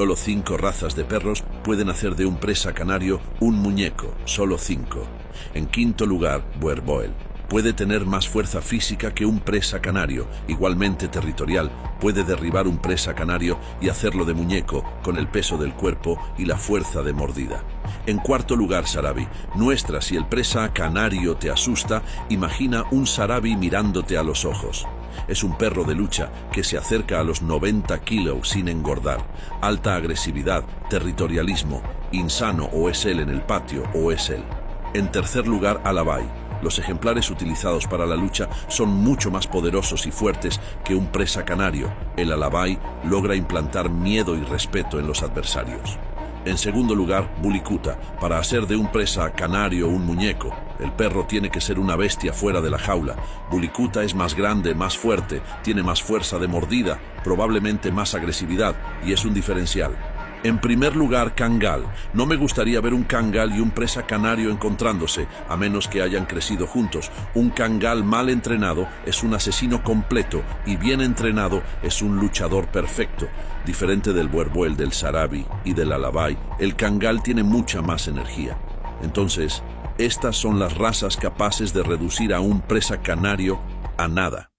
Solo cinco razas de perros pueden hacer de un presa canario un muñeco, solo cinco. En quinto lugar, Boerboel. Puede tener más fuerza física que un presa canario, igualmente territorial, puede derribar un presa canario y hacerlo de muñeco con el peso del cuerpo y la fuerza de mordida. En cuarto lugar, Sarabi. Nuestra, si el presa canario te asusta, imagina un Sarabi mirándote a los ojos. Es un perro de lucha que se acerca a los 90 kilos sin engordar. Alta agresividad, territorialismo, insano o es él en el patio o es él. En tercer lugar, Alabai. Los ejemplares utilizados para la lucha son mucho más poderosos y fuertes que un presa canario. El Alabai logra implantar miedo y respeto en los adversarios. En segundo lugar, Bulikuta, para hacer de un presa canario un muñeco. El perro tiene que ser una bestia fuera de la jaula. Bulikuta es más grande, más fuerte, tiene más fuerza de mordida, probablemente más agresividad, y es un diferencial. En primer lugar, Kangal. No me gustaría ver un Kangal y un presa canario encontrándose, a menos que hayan crecido juntos. Un Kangal mal entrenado es un asesino completo y bien entrenado es un luchador perfecto. Diferente del Buerbuel, del Sarabi y del Alabai, el Kangal tiene mucha más energía. Entonces, estas son las razas capaces de reducir a un presa canario a nada.